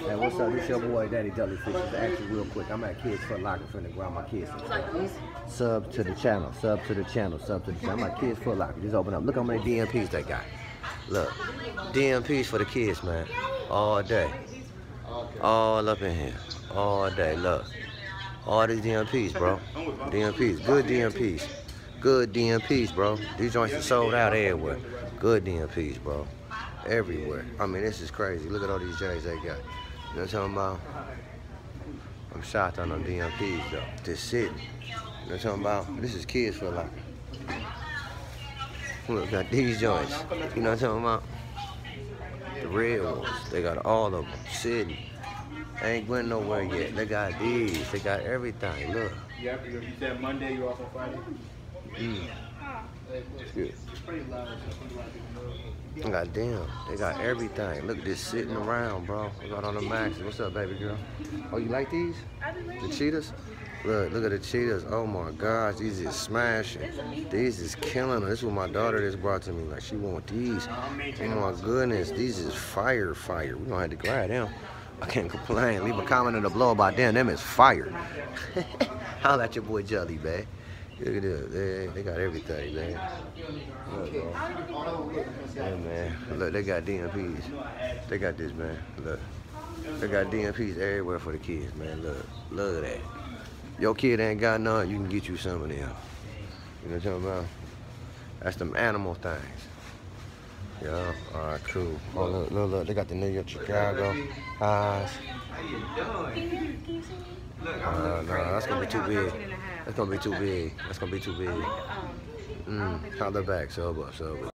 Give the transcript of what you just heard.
Hey, what's up? This your boy, Daddy Jellyfish. Actually real quick. I'm at Kids Foot Locker finna grab my kids. Sub to the channel. Sub to the channel. Sub to the channel. I'm at Kids Foot Locker. Just open up. Look how many DMPs they got. Look. DMPs for the kids, man. All day. All up in here. All day. Look. All these DMPs, bro. DMPs. Good DMPs. Good DMPs, bro. These joints are sold out everywhere. Good DMPs, bro. Everywhere. I mean, this is crazy. Look at all these J's they got. You know what I'm talking about? I'm shocked on them DMPs, though. Just sitting. You know what I'm talking about? This is Kids Foot Locker. Look, got these joints. You know what I'm talking about? The red ones. They got all of them sitting. They ain't went nowhere yet. They got these. They got everything. Look. Yep, you said Monday, you off on Friday? Mm. It's. God damn, they got everything. Look, just sitting around, bro. We got on the maxes. What's up, baby girl? Oh, you like these? The cheetahs? Look, look at the cheetahs. Oh my gosh, these is smashing. These is killing them. This is what my daughter just brought to me. Like, she want these. Oh my goodness, these is fire, fire. We gonna have to grab them. I can't complain. Leave a comment in the below about them. Them is fire. How about your boy Jelly, man. Look at this. They, they got everything, man. Look, bro. Yeah, man. Look, they got DMPs. They got this, man. Look. They got DMPs everywhere for the kids, man. Look. Look at that. Your kid ain't got none, you can get you some of them. You know what I'm talking about? That's them animal things. Yeah, alright, cool. Oh, look, look, look, they got the New York, Chicago eyes. Uh, no, that's gonna be too big. That's gonna be too big. That's gonna be too big. Mm, holler back, sub up, sub up.